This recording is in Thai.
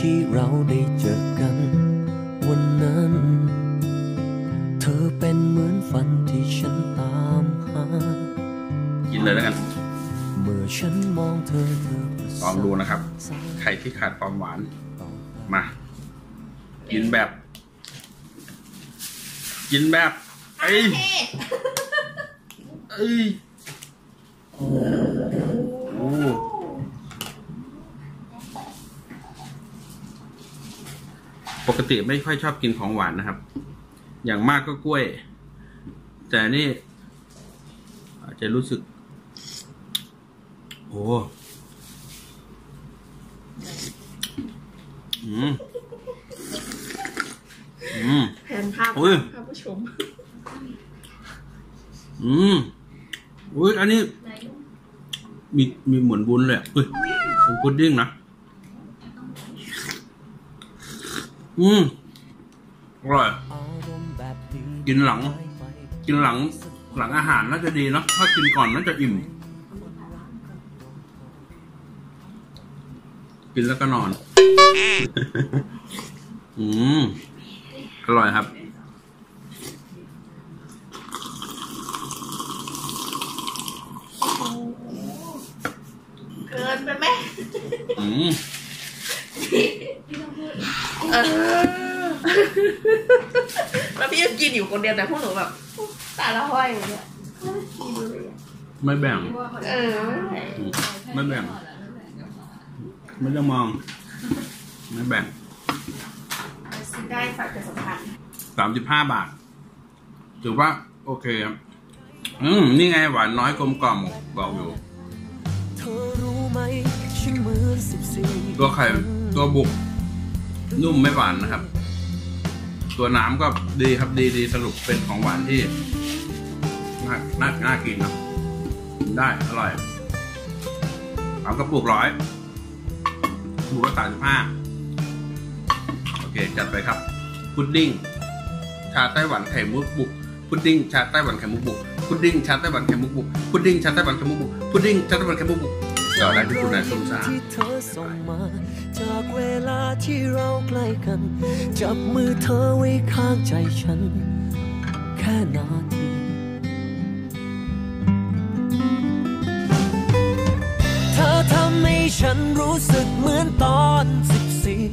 ที่เราได้เจอกัน วันนั้น เธอเป็นเหมือนฝันที่ฉันตามหา กินเลยแล้วกัน เมื่อฉันมองเธอเธอก็ลองดูนะครับ ใครที่ขาดความหวาน มา กินแบบ กินแบบเอ้ยเอ้ย โอ้โห ปกติไม่ค่อยชอบกินของหวานนะครับ อย่างมากก็กล้วย แต่นี่ อาจจะรู้สึก โอ้อืมอืมแผนภาพอุ้ยท่านผู้ชม อืมอุ้ยอันนี้ มีมีเหมือนบุญเลยอะอุ้ยเป็นพุดดิ้งนะ อืมอร่อยอารมณ์แบบนี้กินหลัง กินหลังหลังอาหารน่าจะดีเนาะถ้ากินก่อนน่าจะอิ่ม กินแล้วก็นอน อืมอร่อยครับเกินไปไหมอืมเออ แล้วพี่ยังกินอยู่คนเดียวแต่พวกหนูแบบตาละห้อยอย่างเงี้ยกินเลยอะไม่แบ่ง เอออืมไม่แบ่ง ไม่ต้องมอง ไม่แบ่งซื้อได้ฝากประชาสัมพันธ์สามสิบห้าบาท ถือว่า โอเคครับ อืม นี่ไงหวานน้อยกลมกล่อมบอกอยู่เธอรู้ไหมฉันเหมือนสิบสี่ตัวไข่ตัวบุก นุ่มไม่หวานนะครับ ตัวน้ำก็ดีครับดีดีสรุปเป็นของหวานที่น่าน่าน่ากินครับได้อร่อยเอากระปุกร้อยกระปุกละสามสิบห้าโอเค จัดไปครับ พุดดิ้ง ชาไต้หวันไข่มุกบุก พุดดิ้ง ชาไต้หวันไข่มุกบุก พุดดิ้ง ชาไต้หวันไข่มุกบุก พุดดิ้ง ชาไต้หวันไข่มุกบุก พุดดิ้ง ชาไต้หวันไข่มุกบุก ต่อได้ที่คุณนายสมสารจากเวลาที่เราใกล้กัน จับมือเธอไว้ข้างใจฉัน แค่นาทีเธอทำให้ฉันรู้สึกเหมือนตอนสิบสี่